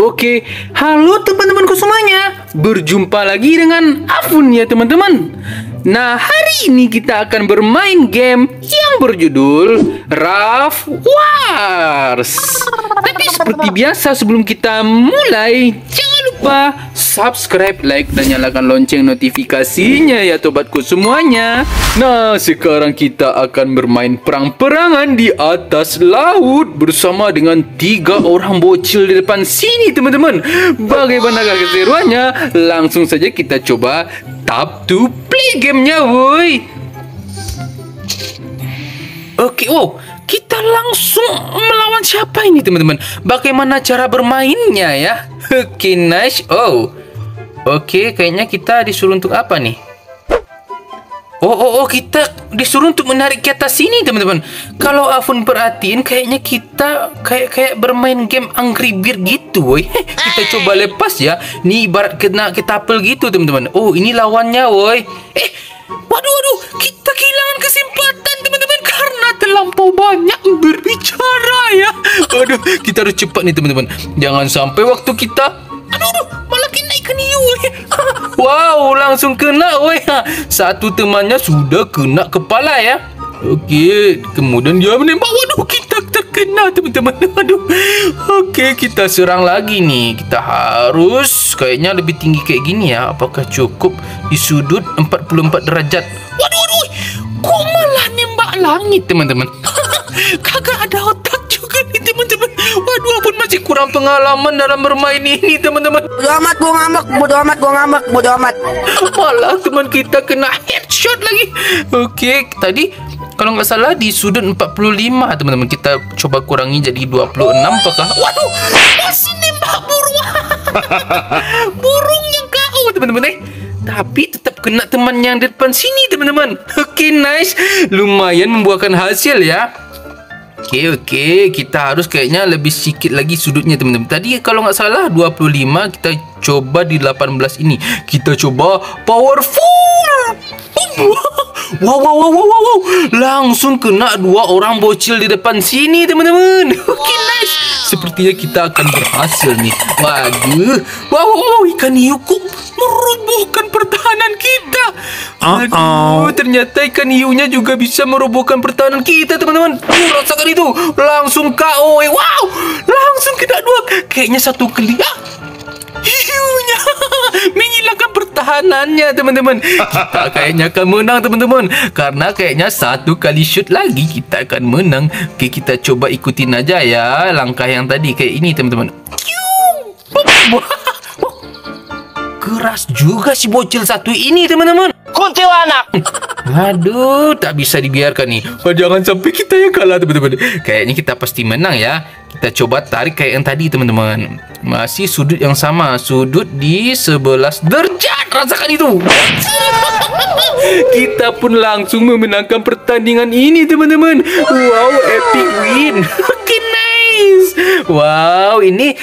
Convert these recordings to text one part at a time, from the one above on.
Oke, halo teman-temanku semuanya. Berjumpa lagi dengan Afun ya teman-teman. Nah, hari ini kita akan bermain game yang berjudul Rough Wars. Tapi seperti biasa sebelum kita mulai, jangan lupa subscribe, like, dan nyalakan lonceng notifikasinya ya tobatku semuanya. Nah, sekarang kita akan bermain perang-perangan di atas laut bersama dengan tiga orang bocil di depan sini teman-teman. Bagaimana keseruannya? Langsung saja kita coba tap to play gamenya woi. Oke, wow, kita langsung melawan siapa ini teman-teman? Bagaimana cara bermainnya ya? Oke, nice. Oh, oke, kayaknya kita disuruh untuk apa nih? Oh, oh, oh, kita disuruh untuk menarik ke atas sini teman-teman. Kalau Afun perhatiin, kayaknya kita kayak kayak bermain game Angry Bird gitu, woi. kita coba lepas ya. Ini ibarat kena ketapel gitu teman-teman. Oh, ini lawannya, woi. Eh, waduh, waduh, kita kehilangan kesempatan teman-teman karena terlampau banyak berbicara ya. Aduh, kita harus cepat nih teman-teman. Jangan sampai waktu kita Aduh, aduh, malah kena ikan hiu. wow, langsung kena, weh. Satu temannya sudah kena kepala ya. Okey, kemudian dia menembak. Waduh, kita terkena teman-teman. Aduh. Okey, kita serang lagi nih. Kita harus kayaknya lebih tinggi kayak gini ya. Apakah cukup di sudut 44 derajat? Waduh, waduh. Kok malah nembak langit, teman-teman? Kagak ada otak masih kurang pengalaman dalam bermain ini, teman-teman. Bodo amat gua ngambek, bodo amat gua ngambek, bodo amat. Malah teman kita kena headshot lagi. Okey, tadi kalau nggak salah di sudut 45 teman-teman kita coba kurangi jadi 26 apakah? Waduh masih nembak burung. Burung yang kau teman-teman eh. Tapi tetap kena teman yang di depan sini teman-teman. Okey nice. Lumayan membuahkan hasil ya Okey okey kita harus kayaknya lebih sedikit lagi sudutnya teman-teman. Tadi kalau nggak salah 25 kita coba di 18 ini. Kita coba powerful. Wow wow wow wow wow. Langsung kena dua orang bocil di depan sini teman-teman. Okey nice. Sepertinya kita akan berhasil nih. Waduh. Wow wow wow ikan hiu kok kita. Aduh, ternyata ikan hiunya juga bisa merobohkan pertahanan kita, teman-teman. Uh, rasakan itu. Langsung KO. eh. Wow, langsung kena dua. Kayaknya satu kali. Ah, hiunya menghilangkan pertahanannya, teman-teman. Kita kayaknya akan menang, teman-teman. Karena kayaknya satu kali shoot lagi kita akan menang. Oke, kita coba ikutin aja ya langkah yang tadi kayak ini, teman-teman. Keras juga si bocil satu ini teman-teman Kuntilanak. Aduh tak bisa dibiarkan nih oh, Jangan sampai kita yang kalah teman-teman. Kayaknya kita pasti menang ya. Kita coba tarik kayak yang tadi teman-teman. Masih sudut yang sama. Sudut di 11 derajat Rasakan itu. Kita pun langsung memenangkan pertandingan ini teman-teman. Wow epic win. Nice. Wow ini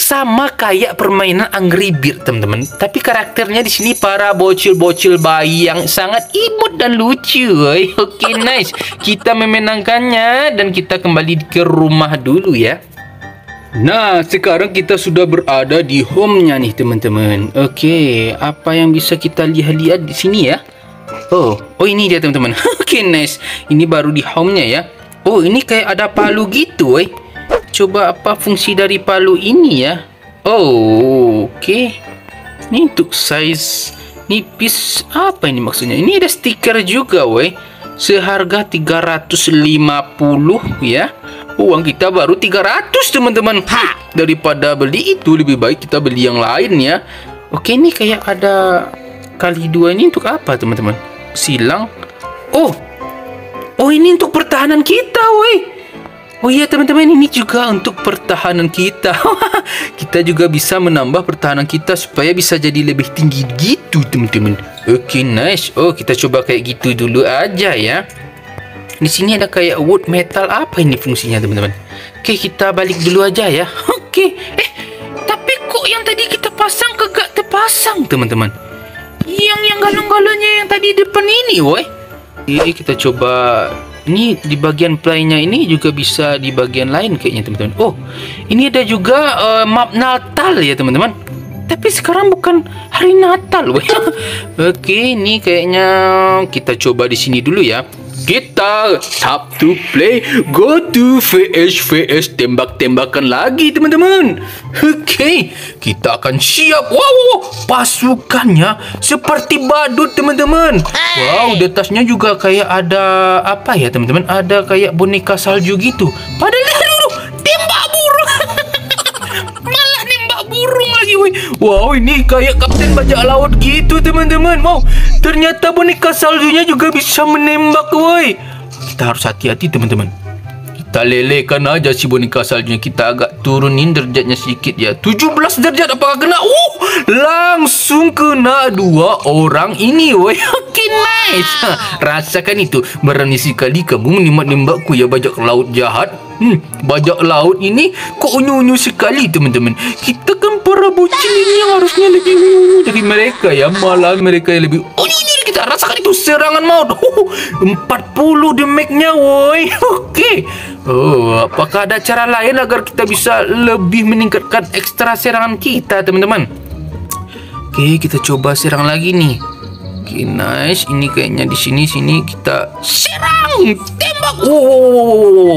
sama kayak permainan Angry Bird teman-teman tapi karakternya di sini para bocil-bocil bayi yang sangat imut dan lucu oke nice kita memenangkannya dan kita kembali ke rumah dulu ya Nah, sekarang kita sudah berada di home-nya nih, teman-teman. Oke, apa yang bisa kita lihat-lihat di sini ya? Oh, oh ini dia, teman-teman. Oke, nice. Ini baru di home-nya ya. Oh, ini kayak ada palu gitu, woi. Coba apa fungsi dari palu ini ya? Oh, oke. Ini untuk size nipis apa ini maksudnya? Ini ada stiker juga, woi. Seharga 350 ya. Uang kita baru 300, teman-teman. Daripada beli itu lebih baik kita beli yang lain ya. Oke, ini kayak ada kali dua ini untuk apa, teman-teman? Silang. Oh. Oh, ini untuk pertahanan kita, woi. Oh iya teman-teman ini juga untuk pertahanan kita. Kita juga bisa menambah pertahanan kita supaya bisa jadi lebih tinggi gitu teman-teman. Oke nice. Oh kita coba kayak gitu dulu aja ya. Di sini ada kayak wood metal. Apa ini fungsinya teman-teman? Oke kita balik dulu aja ya. Oke. Eh tapi kok yang tadi kita pasang kagak terpasang teman-teman? Yang yang galon-galonnya yang tadi depan ini woi. Oke kita coba Ini di bagian playnya ini juga bisa di bagian lain kayaknya teman-teman. Oh, ini ada juga uh, map Natal ya teman-teman. Tapi sekarang bukan hari Natal. weh. Oke, ini kayaknya kita coba di sini dulu ya. Kita tap to play Go to VS VS Tembak-tembakan lagi teman-teman. Oke Kita akan siap. Wow, wow Pasukannya Seperti badut teman-teman. Wow Di atasnya juga kayak ada Apa ya teman-teman? Ada kayak boneka salju gitu. Padahal Wow ini kayak kapten bajak laut gitu teman-teman. Wow ternyata boneka saljunya juga bisa menembak woi. Kita harus hati-hati teman-teman. Kita lelekan aja si boneka saljunya. Kita agak turunin derajatnya sedikit ya. 17 derajat apakah kena? Uh, langsung kena dua orang ini woi. Okay nice. Ha, Rasakan itu. Berani sekali kamu menembak-nembakku ya bajak laut jahat Hmm, bajak laut ini kok unyu-unyu sekali teman-teman. Kita kan para bocil ini yang harusnya lebih unyu dari mereka ya. Malah mereka yang lebih unyu-unyu kita rasakan itu serangan maut. Uh, 40 damage-nya woi. Okey. Oh, apakah ada cara lain agar kita bisa lebih meningkatkan ekstra serangan kita teman-teman? Okey, kita coba serang lagi nih. Okay, nice. Ini kayaknya di sini sini kita serang, tembak. Wow.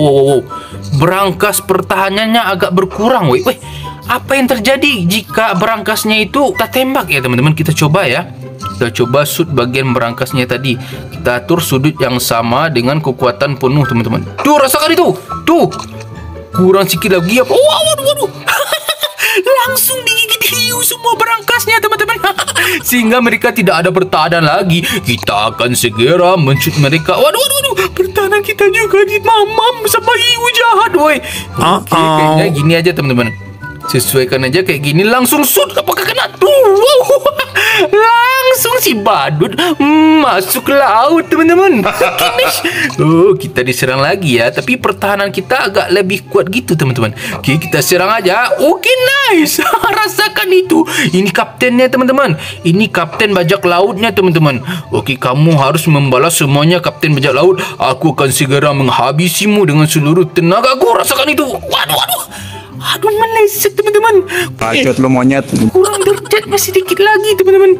Berangkas pertahanannya agak berkurang, weh. Weh, apa yang terjadi jika berangkasnya itu kita tembak ya, teman-teman? Kita coba ya. Kita coba shoot bagian berangkasnya tadi. Kita atur sudut yang sama dengan kekuatan penuh, teman-teman. Tuh, rasakan itu. Tuh. Kurang sikit lagi? Wow, waduh, waduh. Langsung digigit hiu semua berangkasnya, teman-teman. Sehingga mereka tidak ada pertahanan lagi. Kita akan segera mencut mereka. Waduh, waduh, waduh. Pertahanan kita juga dimamam sama hiu jahat, woi. Oke, okay, kayaknya gini aja, teman-teman. Sesuaikan aja kayak gini langsung shoot apakah kena tuh wow. langsung si badut masuk laut teman-teman. Oh kita diserang lagi ya tapi pertahanan kita agak lebih kuat gitu teman-teman. Oke kita serang aja. Oke nice. Rasakan itu. Ini kaptennya teman-teman. Ini kapten bajak lautnya teman-teman. Oke kamu harus membalas semuanya kapten bajak laut. Aku akan segera menghabisimu dengan seluruh tenaga aku rasakan itu. Waduh waduh Aduh meleset teman-teman. Pacut lu monyet. Kurang derajatnya sedikit lagi teman-teman.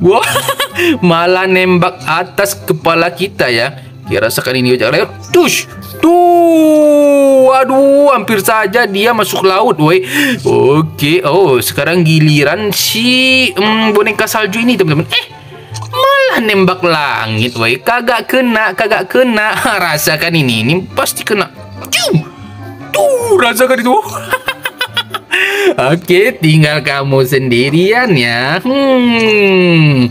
Wah Malah nembak atas kepala kita ya. Kira rasakan ini aja. Lewat Tush Tuh. Aduh Hampir saja dia masuk laut woi. Oke Oh sekarang giliran si hmm, Boneka salju ini teman-teman. Eh Malah nembak langit woi. Kagak kena Kagak kena. Rasakan ini Ini pasti kena. Cium. Tuh, rasakan itu. Oke, tinggal kamu sendirian ya. Hmm.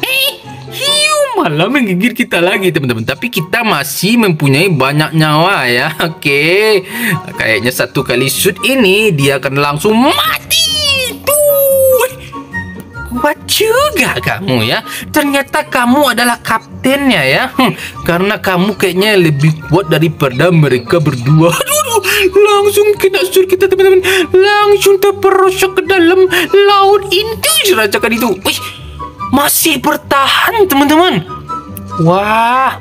Eh, hiu malah menggigit kita lagi teman-teman. Tapi kita masih mempunyai banyak nyawa ya. Oke, kayaknya satu kali shoot ini dia akan langsung mati. Kuat juga kamu ya. Ternyata kamu adalah kaptennya ya. Hmm, karena kamu kayaknya lebih kuat daripada mereka berdua. Aduh, langsung kena sur kita teman-teman. Langsung terperosok ke dalam laut itu. Rasakan itu. Wih, masih bertahan teman-teman. Wah,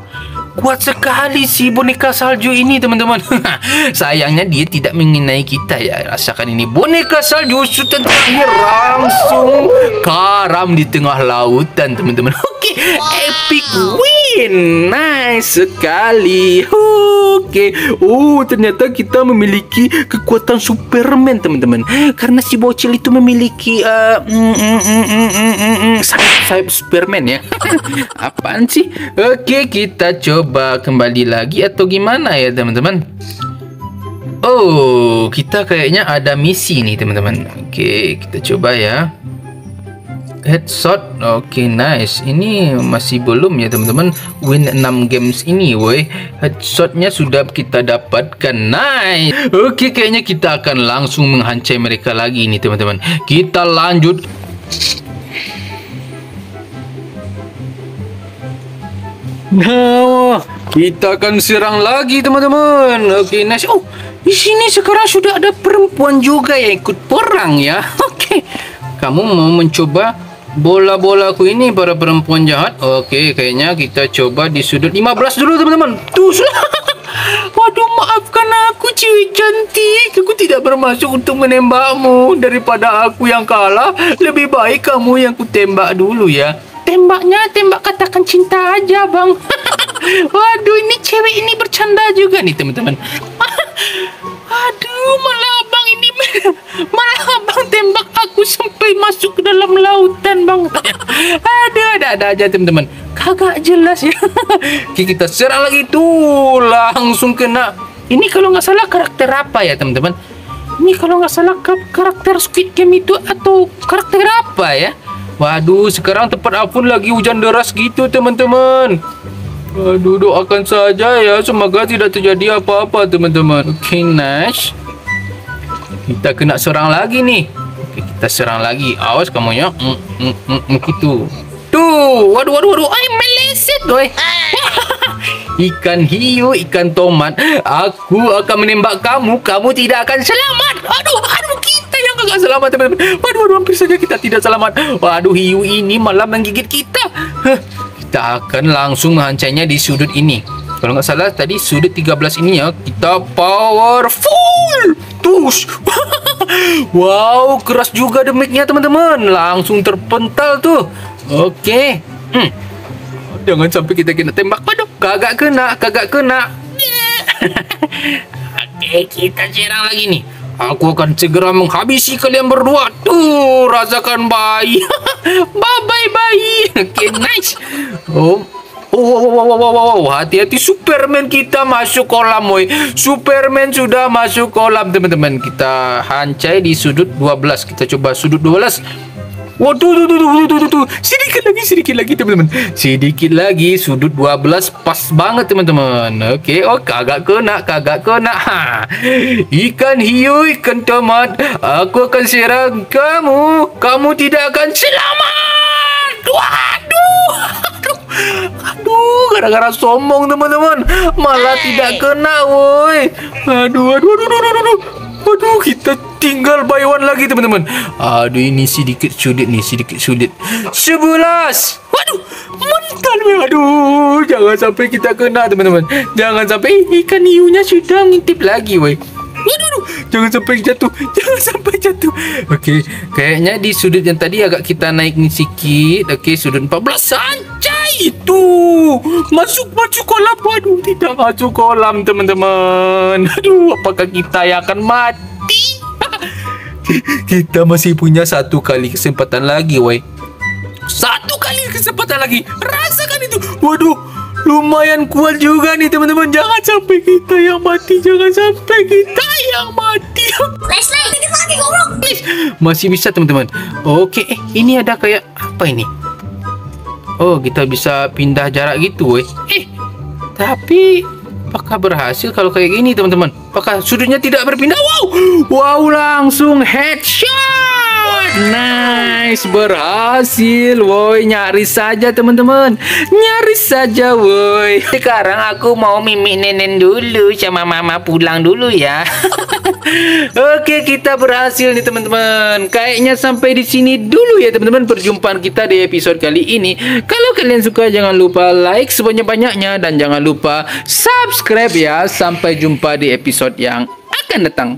kuat sekali si boneka salju ini teman-teman sayangnya dia tidak mengenai kita ya rasakan ini boneka salju sudah terakhir langsung karam di tengah lautan teman-teman oke epic win. Nice sekali. Oke. Oh ternyata kita memiliki kekuatan superman teman-teman. Karena si bocil itu memiliki sayap superman ya. Apaan sih? Oke kita coba kembali lagi atau gimana ya teman-teman? Oh kita kayaknya ada misi nih teman-teman. Oke kita coba ya Headshot. Oke nice. Ini masih belum ya teman-teman. Win 6 games ini woi. Headshotnya sudah kita dapatkan. Nice. Oke kayaknya kita akan langsung menghancai mereka lagi nih teman-teman. Kita lanjut. Nah, kita akan serang lagi teman-teman. Oke, nice. Oh, di sini sekarang sudah ada perempuan juga yang ikut perang ya. Oke, kamu mau mencoba bola-bola aku ini para perempuan jahat. Oke, kayaknya kita coba di sudut 15 dulu teman-teman. Tuh, sudah. Waduh, maafkan aku cewek cantik. Aku tidak bermaksud untuk menembakmu. Daripada aku yang kalah, lebih baik kamu yang kutembak dulu ya. Tembaknya tembak katakan cinta aja, Bang. Waduh, ini cewek ini bercanda juga nih, teman-teman. Aduh, malah abang ini malah abang tembak aku sampai masuk ke dalam lautan, Bang. Aduh, ada-ada aja, teman-teman. Kagak jelas ya. Kita serang lagi tuh, langsung kena. Ini kalau nggak salah karakter apa ya, teman-teman? Ini kalau nggak salah kar- karakter Squid Game itu atau karakter apa ya? Waduh, sekarang tempat Afun lagi hujan deras gitu, teman-teman. Waduh, doakan saja ya. Semoga tidak terjadi apa-apa, teman-teman. Oke, Nash. Kita kena serang lagi nih. Oke, kita serang lagi. Awas kamu ya. Mm, mm, mm, mm, gitu. Tuh, waduh, waduh, waduh. Ay, meleset, doi. ikan hiu, ikan tomat. Aku akan menembak kamu. Kamu tidak akan selamat. Aduh, aduh, kita yang gak selamat, teman-teman. Waduh, waduh, hampir saja kita tidak selamat. Waduh, hiu ini malah menggigit kita. Kita akan langsung menghancainya di sudut ini. Kalau nggak salah tadi sudut 13 ini ya kita powerful. Tush. wow, keras juga demiknya teman-teman. Langsung terpental tuh. Oke. Hmm. Jangan sampai kita kena tembak. Waduh, kagak kena, kagak kena. Oke, kita serang lagi nih. Aku akan segera menghabisi kalian berdua. Tuh, rasakan bayi. Bye-bye bayi. Oke, nice. Oh, Oh, wow, wow, wow, wow, wow, wow. hati-hati Superman kita masuk kolam, woi. Superman sudah masuk kolam, teman-teman. Kita hancai di sudut 12. Kita coba sudut 12. Waduh, tuh, tuh, tuh, tuh, tuh, tuh. Sedikit lagi, sedikit lagi, teman-teman. Sedikit lagi, sudut 12 pas banget, teman-teman. Oke, oh, kagak kena, kagak kena. Ha. Ikan hiu, ikan tomat. Aku akan serang kamu. Kamu tidak akan selamat. Waduh. Aduh. Aduh, gara-gara sombong, teman-teman. Malah tidak kena, woi. Aduh, aduh, aduh, aduh, aduh, aduh. Waduh, kita tinggal buy one lagi teman-teman. Aduh, ini sedikit sulit nih, sedikit sulit. Sebelas. Waduh, mental weh. Aduh, jangan sampai kita kena teman-teman. Jangan sampai ikan hiunya sudah ngintip lagi, weh. Waduh, aduh, jangan sampai jatuh. Jangan sampai jatuh. Okey, kayaknya di sudut yang tadi agak kita naikin sikit. Okey, sudut 14 sancai itu. Masuk masuk kolam. Waduh, tidak masuk kolam, teman-teman. Aduh, apakah kita yang akan mati? kita masih punya satu kali kesempatan lagi, woi. Satu kali kesempatan lagi. Rasakan itu. Waduh, lumayan kuat juga nih teman-teman. Jangan sampai kita yang mati. Jangan sampai kita yang mati. Flashlight, lagi goblok. Masih bisa teman-teman. Oke, eh ini ada kayak apa ini? Oh, kita bisa pindah jarak gitu, weh. Eh, tapi apakah berhasil kalau kayak gini, teman-teman? Apakah sudutnya tidak berpindah? Wow, wow langsung headshot. Nice, berhasil, woi. Nyaris saja, teman-teman. Nyaris saja, woi. Sekarang aku mau mimik nenen dulu sama mama pulang dulu ya. Oke, kita berhasil nih teman-teman. Kayaknya sampai di sini dulu ya teman-teman perjumpaan kita di episode kali ini. Kalau kalian suka jangan lupa like sebanyak-banyaknya dan jangan lupa subscribe ya. Sampai jumpa di episode yang akan datang.